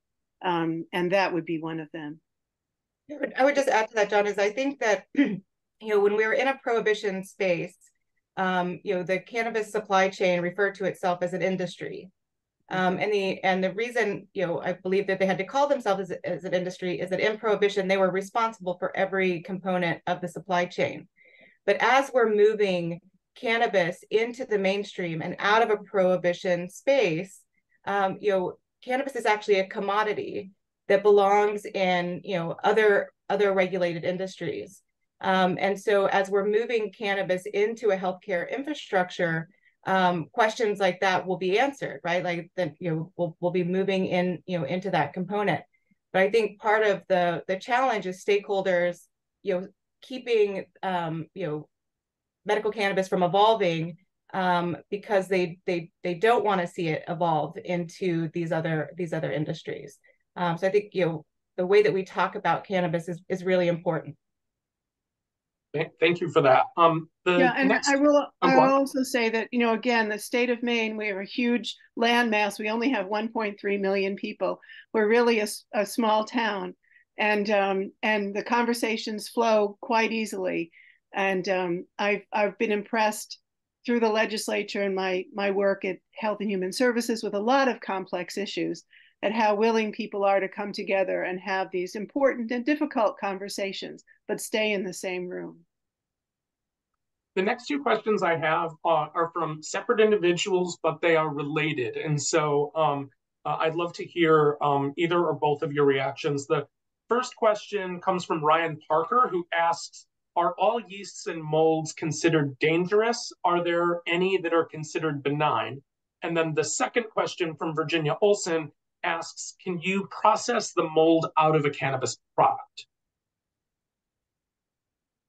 C: um, and that would be one of them.
B: I would just add to that, John, is I think that you know when we were in a prohibition space, um, you know the cannabis supply chain referred to itself as an industry, um, and the and the reason you know I believe that they had to call themselves as, as an industry is that in prohibition they were responsible for every component of the supply chain. But as we're moving cannabis into the mainstream and out of a prohibition space, um, you know, cannabis is actually a commodity that belongs in you know other other regulated industries. Um, and so as we're moving cannabis into a healthcare infrastructure, um, questions like that will be answered, right? Like then you know we'll we'll be moving in you know into that component. But I think part of the the challenge is stakeholders, you know, keeping um, you know medical cannabis from evolving um, because they they they don't want to see it evolve into these other these other industries. Um, so I think you know the way that we talk about cannabis is is really important.
A: Thank you for that. Um,
C: yeah, and next... I will. I will also say that you know, again, the state of Maine, we have a huge land mass. We only have 1.3 million people. We're really a, a small town, and um, and the conversations flow quite easily. And um, I've I've been impressed through the legislature and my my work at Health and Human Services with a lot of complex issues at how willing people are to come together and have these important and difficult conversations, but stay in the same room.
A: The next two questions I have uh, are from separate individuals, but they are related. And so um, uh, I'd love to hear um, either or both of your reactions. The first question comes from Ryan Parker, who asks, are all yeasts and molds considered dangerous? Are there any that are considered benign? And then the second question from Virginia Olson asks, can you process the mold out of a cannabis product?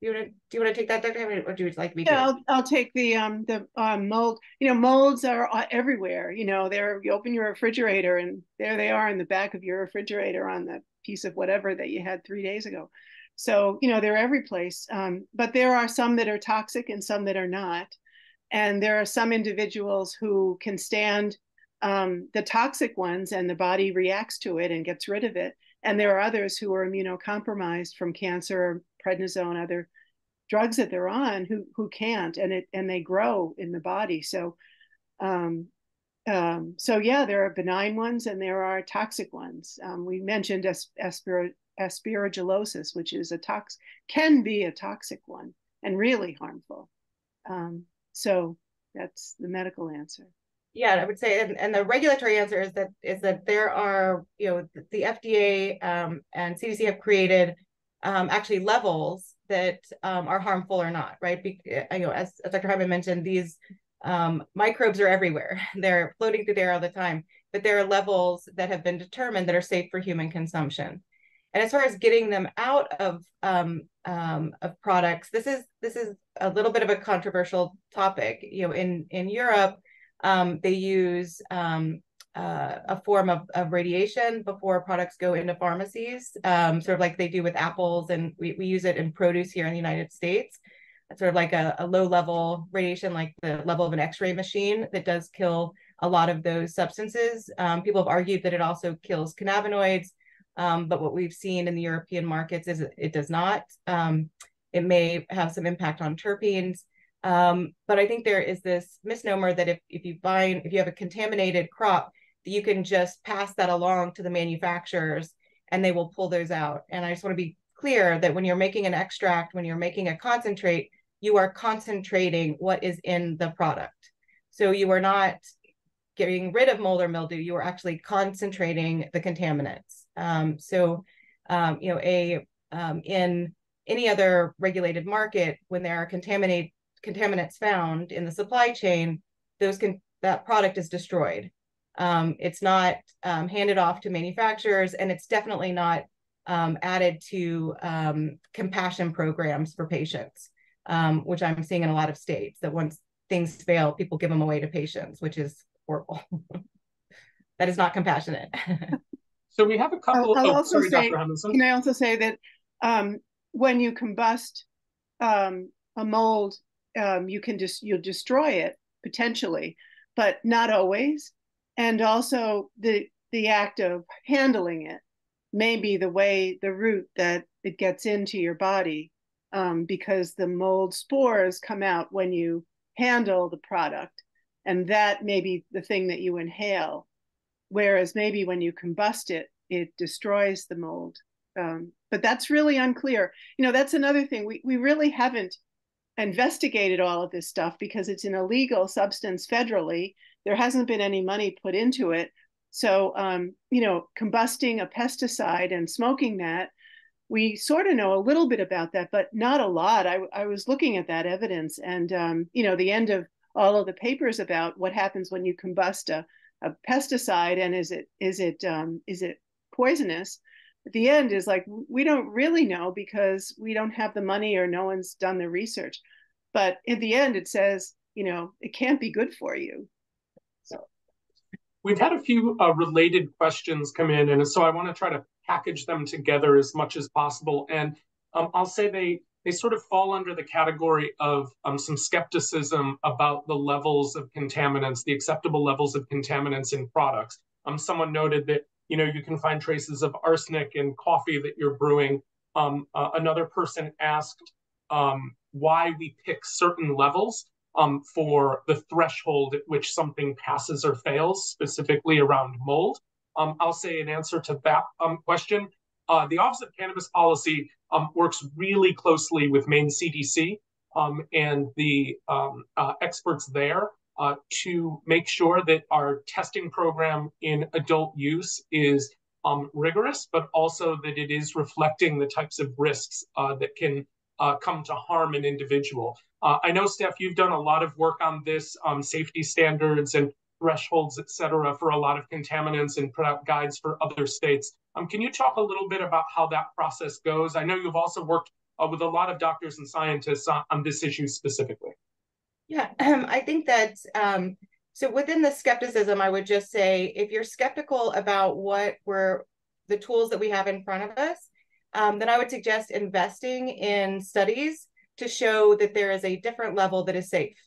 B: You want to, do you want to take that, Dr. or do you like me?
C: Yeah, I'll, I'll take the um the um, mold. You know, molds are uh, everywhere. You know, they're you open your refrigerator and there they are in the back of your refrigerator on the piece of whatever that you had three days ago. So you know they're every place. Um, but there are some that are toxic and some that are not. And there are some individuals who can stand um, the toxic ones and the body reacts to it and gets rid of it. And there are others who are immunocompromised from cancer, prednisone, other drugs that they're on who who can't, and it and they grow in the body. So, um, um, so yeah, there are benign ones and there are toxic ones. Um, we mentioned aspir- aspergillosis, which is a tox can be a toxic one and really harmful. Um, so that's the medical answer
B: yeah i would say and, and the regulatory answer is that is that there are you know the, the fda um, and cdc have created um, actually levels that um, are harmful or not right? Be, uh, you know as, as dr hyman mentioned these um, microbes are everywhere. They're floating through the air all the time but there are levels that have been determined that are safe for human consumption. And as far as getting them out of um, um, of products this is this is a little bit of a controversial topic. You know in in europe um, they use um, uh, a form of, of radiation before products go into pharmacies, um, sort of like they do with apples, and we, we use it in produce here in the United States. It's sort of like a, a low level radiation, like the level of an X-ray machine that does kill a lot of those substances. Um, people have argued that it also kills cannabinoids, um, but what we've seen in the European markets is it, it does not. Um, it may have some impact on terpenes. Um, but I think there is this misnomer that if, if you buy, if you have a contaminated crop, that you can just pass that along to the manufacturers and they will pull those out. And I just want to be clear that when you're making an extract, when you're making a concentrate, you are concentrating what is in the product. So you are not getting rid of mold or mildew, you are actually concentrating the contaminants. Um, so, um, you know, a um, in any other regulated market, when there are contaminate contaminants found in the supply chain, those can that product is destroyed. Um, it's not um, handed off to manufacturers, and it's definitely not um, added to um, compassion programs for patients, um, which I'm seeing in a lot of states. That once things fail, people give them away to patients, which is horrible. that is not compassionate.
A: so we have a couple.
C: I'll, I'll also sorry, say, Can I also say that um, when you combust a mold um, you can just you'll destroy it potentially, but not always. And also the the act of handling it may be the way the route that it gets into your body, um, because the mold spores come out when you handle the product, and that may be the thing that you inhale. Whereas maybe when you combust it, it destroys the mold. Um, but that's really unclear. You know, that's another thing. We we really haven't investigated all of this stuff because it's an illegal substance federally. There hasn't been any money put into it. So, um, you know, combusting a pesticide and smoking that, we sort of know a little bit about that, but not a lot. I, I was looking at that evidence and, um, you know, the end of all of the papers about what happens when you combust a, a pesticide and is it is it um, is it poisonous at the end is like we don't really know because we don't have the money or no one's done the research. But in the end it says you know it can't be good for you. So.
A: We've had a few uh, related questions come in and so i want to try to package them together as much as possible. And um, i'll say they they sort of fall under the category of um, some skepticism about the levels of contaminants the acceptable levels of contaminants in products. Um, someone noted that you know, you can find traces of arsenic in coffee that you're brewing. Um, uh, another person asked um, why we pick certain levels um, for the threshold at which something passes or fails, specifically around mold. Um, I'll say in answer to that um, question, uh, the Office of Cannabis Policy um, works really closely with Maine CDC and the uh, experts there uh, to make sure that our testing program in adult use is um, rigorous, but also that it is reflecting the types of risks uh, that can uh, come to harm an individual. Uh, I know, Steph, you've done a lot of work on this, um, safety standards and thresholds, et cetera, for a lot of contaminants and put out guides for other states. Um, can you talk a little bit about how that process goes? I know you've also worked uh, with a lot of doctors and scientists on, on this issue specifically.
B: Yeah, um, I think that um, so within the skepticism, I would just say if you're skeptical about what we're the tools that we have in front of us, um, then I would suggest investing in studies to show that there is a different level that is safe.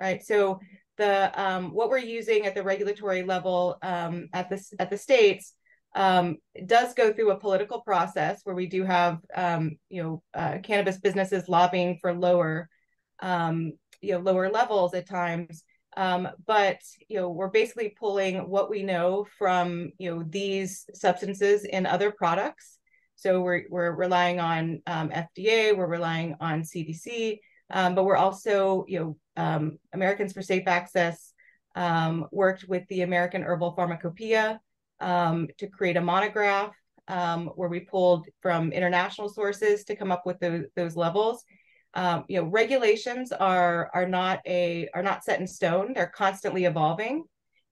B: Right. So the um, what we're using at the regulatory level um, at this at the states um, does go through a political process where we do have um, you know uh, cannabis businesses lobbying for lower um, you know lower levels at times. Um, but you know we're basically pulling what we know from you know these substances in other products. So we're, we're relying on um, fda we're relying on cdc um, but we're also you know um, americans for safe access um, worked with the american herbal pharmacopoeia um, to create a monograph where we pulled from international sources to come up with those, those levels um, you know regulations are are not a are not set in stone. They're constantly evolving.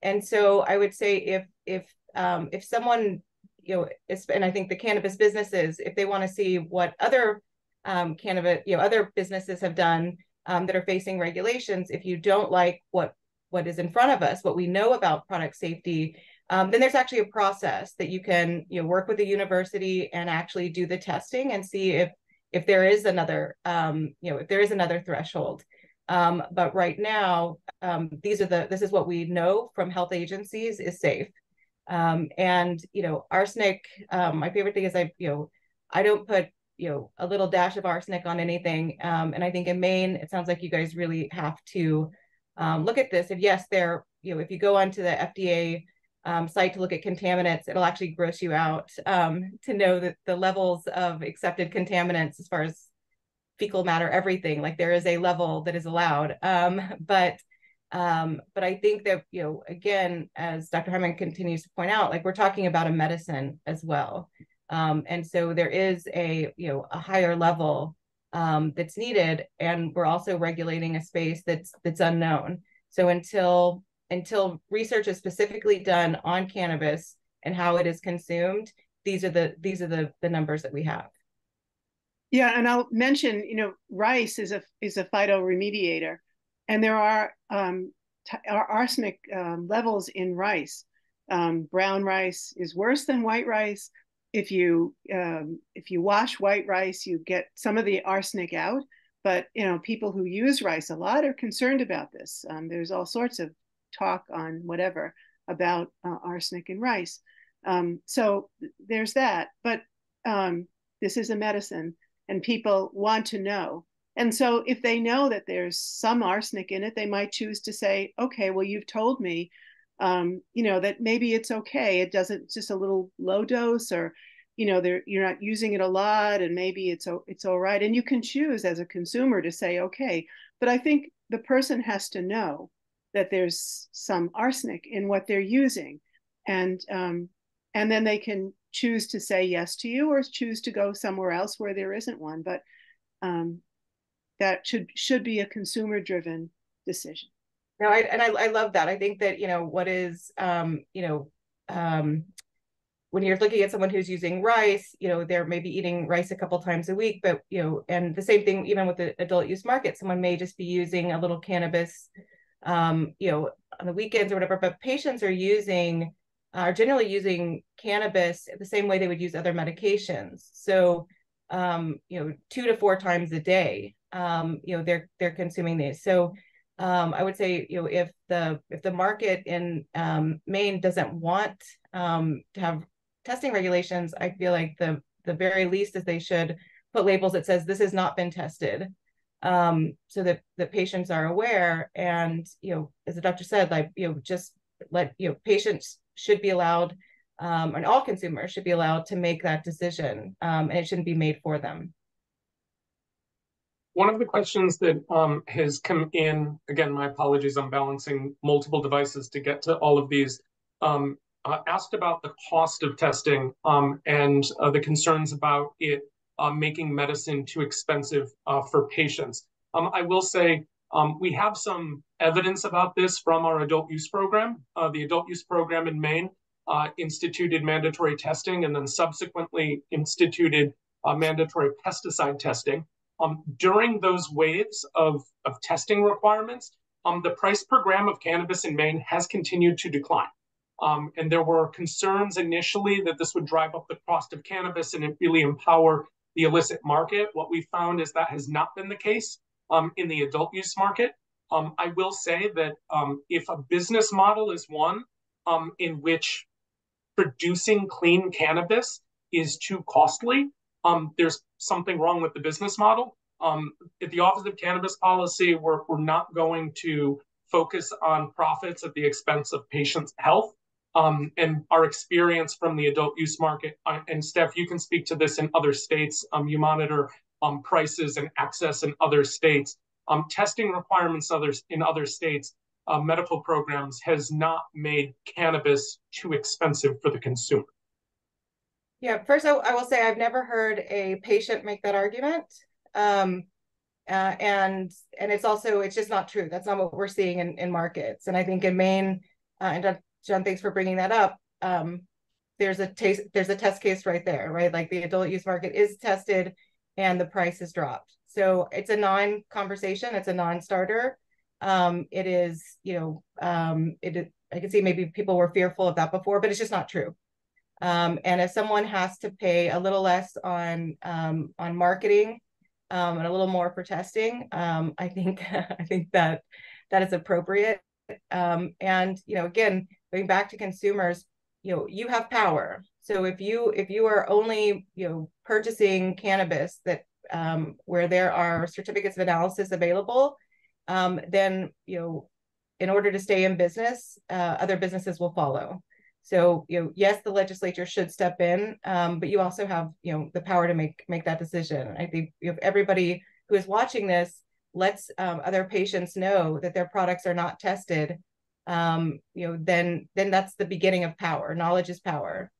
B: And so i would say if if um, if someone you know and i think the cannabis businesses if they want to see what other um, cannabis you know other businesses have done um, that are facing regulations if you don't like what what is in front of us what we know about product safety um, then there's actually a process that you can you know work with the university and actually do the testing and see if if there is another, um, you know, if there is another threshold. Um, but right now, um, these are the, this is what we know from health agencies is safe. Um, and, you know, arsenic, um, my favorite thing is I, you know, I don't put, you know, a little dash of arsenic on anything. Um, and I think in Maine, it sounds like you guys really have to um, look at this. If yes, there, you know, if you go onto the FDA um, site to look at contaminants, it'll actually gross you out um, to know that the levels of accepted contaminants as far as fecal matter, everything, like there is a level that is allowed. Um, but um, but I think that, you know, again, as Dr. Harmon continues to point out, like we're talking about a medicine as well. Um, and so there is a, you know, a higher level um, that's needed. And we're also regulating a space that's that's unknown. So until until research is specifically done on cannabis and how it is consumed, these are the these are the the numbers that we have.
C: Yeah, and I'll mention, you know, rice is a is a phytoremediator, and there are um, arsenic um, levels in rice. Um, brown rice is worse than white rice. If you um, if you wash white rice, you get some of the arsenic out. But you know, people who use rice a lot are concerned about this. Um, there's all sorts of talk on whatever about uh, arsenic in rice. Um, so there's that. But this is a medicine, and people want to know and so if they know that there's some arsenic in it, they might choose to say, okay, well, you've told me, um, you know, that maybe it's okay. It doesn't just a little low dose or, you know, you're not using it a lot and maybe it's, it's all right. And you can choose as a consumer to say, okay, but I think the person has to know that there's some arsenic in what they're using. And, um, and then they can choose to say yes to you or choose to go somewhere else where there isn't one. But um, that should should be a consumer driven decision
B: no I, and I, I love that i think that you know what is um you know um when you're looking at someone who's using rice you know they're maybe eating rice a couple times a week but you know and the same thing even with the adult use market someone may just be using a little cannabis um you know on the weekends or whatever but patients are using are generally using cannabis the same way they would use other medications so um you know two to four times a day um, you know, they're they're consuming these. So um, I would say, you know, if the if the market in um, Maine doesn't want um, to have testing regulations, I feel like the the very least is they should put labels that says this has not been tested, um, so that the patients are aware. And you know, as the doctor said, like you know, just let you know, patients should be allowed, um, and all consumers should be allowed to make that decision, um, and it shouldn't be made for them.
A: One of the questions that um, has come in, again, my apologies, I'm balancing multiple devices to get to all of these, um, uh, asked about the cost of testing um, and uh, the concerns about it making medicine too expensive uh, for patients. Um, I will say um, we have some evidence about this from our adult use program. Uh, the adult use program in Maine uh, instituted mandatory testing and then subsequently instituted mandatory pesticide testing. Um, during those waves of, testing requirements, the price per gram of cannabis in Maine has continued to decline. And there were concerns initially that this would drive up the cost of cannabis and it really empower the illicit market. What we found is that has not been the case um, in the adult use market. Um, I will say that um, if a business model is one um, in which producing clean cannabis is too costly, um, there's something wrong with the business model. Um, at the Office of Cannabis Policy, we're, we're not going to focus on profits at the expense of patients' health. Um, and our experience from the adult use market, uh, and Steph, you can speak to this in other states. Um, you monitor um, prices and access in other states. Um, testing requirements others in other states, uh, medical programs has not made cannabis too expensive for the consumer.
B: Yeah, first I, I, will say I've never heard a patient make that argument. Um, uh, and and it's also it's just not true. That's not what we're seeing in, in markets. And I think in Maine, uh, and John, thanks for bringing that up. Um, there's a taste there's a test case right there, right? Like the adult use market is tested, and the price is dropped. So it's a non-conversation. It's a non-starter. Um, it is, you know, um, it. I can see maybe people were fearful of that before, but it's just not true. Um, and if someone has to pay a little less on um, on marketing um, and a little more for testing, um, I think I think that that is appropriate. Um, and you know, again, going back to consumers, you know, you have power. So if you if you are only you know purchasing cannabis that um, where there are certificates of analysis available, um, then you know, in order to stay in business, uh, other businesses will follow. So, you know, yes, the legislature should step in, um, but you also have, you know, the power to make make that decision. I think if everybody who is watching this lets um, other patients know that their products are not tested, um, you know, then then that's the beginning of power. Knowledge is power.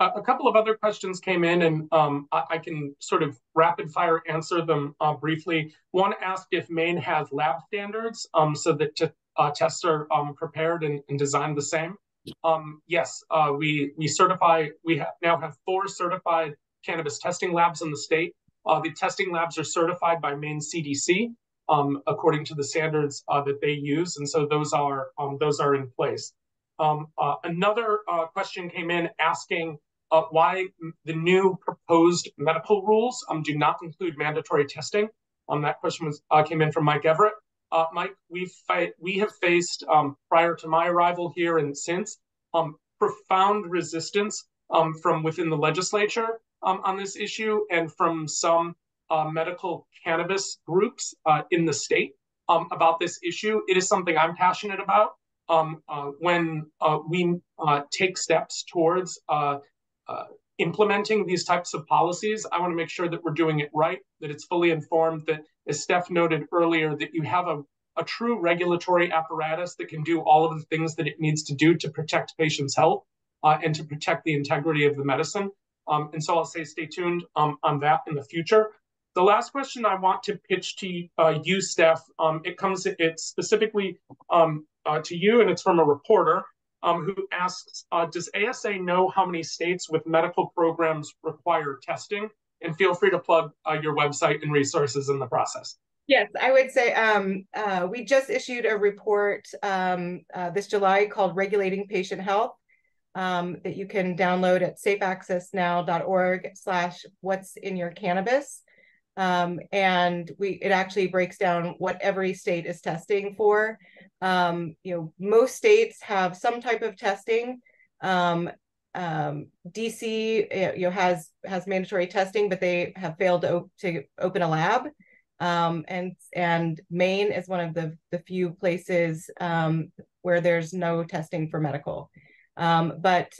A: a couple of other questions came in, and um, I, I, can sort of rapid fire answer them uh, briefly. One asked if Maine has lab standards um, so that to uh, tests are um, prepared and, and, designed the same. Um, yes, uh, we we certify. We have now have four certified cannabis testing labs in the state. Uh, the testing labs are certified by Maine CDC um, according to the standards uh, that they use, and so those are um, those are in place. Um, uh, another uh, question came in asking why the new proposed medical rules um, do not include mandatory testing. Um, that question was came in from Mike Everett. Uh, Mike, we've we have faced um, prior to my arrival here and since profound resistance from within the legislature on this issue and from some uh, medical cannabis groups uh, in the state um, about this issue. It is something I'm passionate about. Um, uh, when uh, we uh, take steps towards implementing these types of policies, I want to make sure that we're doing it right, that it's fully informed, that as Steph noted earlier, that you have a, a true regulatory apparatus that can do all of the things that it needs to do to protect patients' health uh, and to protect the integrity of the medicine. Um, and so I'll say stay tuned um, on that in the future. The last question I want to pitch to uh, you, Steph, um, it comes, it's specifically um, uh, to you, and it's from a reporter um, who asks, uh, does ASA know how many states with medical programs require testing? And feel free to plug uh, your website and resources in the process.
B: Yes, I would say um, uh, we just issued a report um, uh, this July called Regulating Patient Health um, that you can download at safeaccessnow.org slash what's in your cannabis. Um, and we it actually breaks down what every state is testing for. Um, you know, most states have some type of testing. Um, um, DC eh, you know has has mandatory testing, but they have failed to, to open a lab. Um, and and Maine is one of the the few places um, where there's no testing for medical. But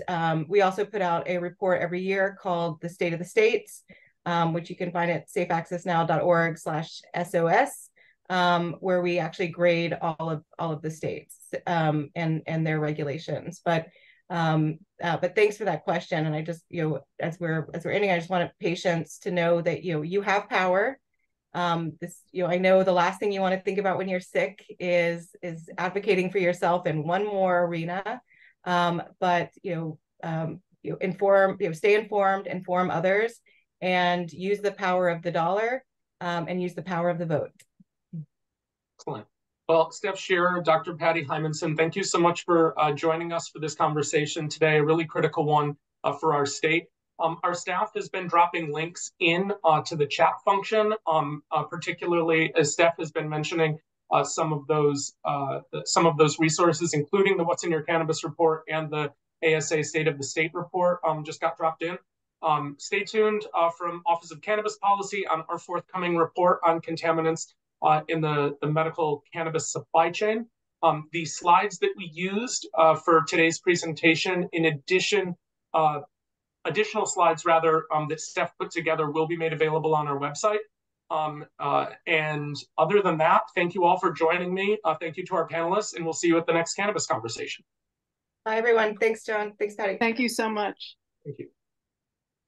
B: we also put out a report every year called the State of the States, um, which you can find at safeaccessnow.org slash SOS, um, where we actually grade all of all of the states and and their regulations. But um, uh, but thanks for that question. And I just, you know, as we're as we're ending, I just want patients to know that you know you have power. Um, this, you know, I know the last thing you want to think about when you're sick is is advocating for yourself in one more arena. Um, but you know, um, you inform, you know, stay informed, inform others, and use the power of the dollar um, and use the power of the vote.
A: Excellent. Well, Steph Sherer, Dr. Patty Hymanson, thank you so much for uh, joining us for this conversation today, a really critical one uh, for our state. Um, our staff has been dropping links in uh, to the chat function, um, uh, particularly as Steph has been mentioning uh, some of those uh, some of those resources, including the What's in Your Cannabis report and the ASA State of the State report, um, just got dropped in. Um, stay tuned from Office of Cannabis Policy on our forthcoming report on contaminants uh, in the, the medical cannabis supply chain. Um, the slides that we used uh, for today's presentation, in addition, uh, additional slides rather um, that Steph put together will be made available on our website. Um, uh, and other than that, thank you all for joining me. Uh, thank you to our panelists, and we'll see you at the next cannabis conversation.
B: Hi, everyone. Thanks, John. Thanks, Patty.
C: Thank you so much.
A: Thank you.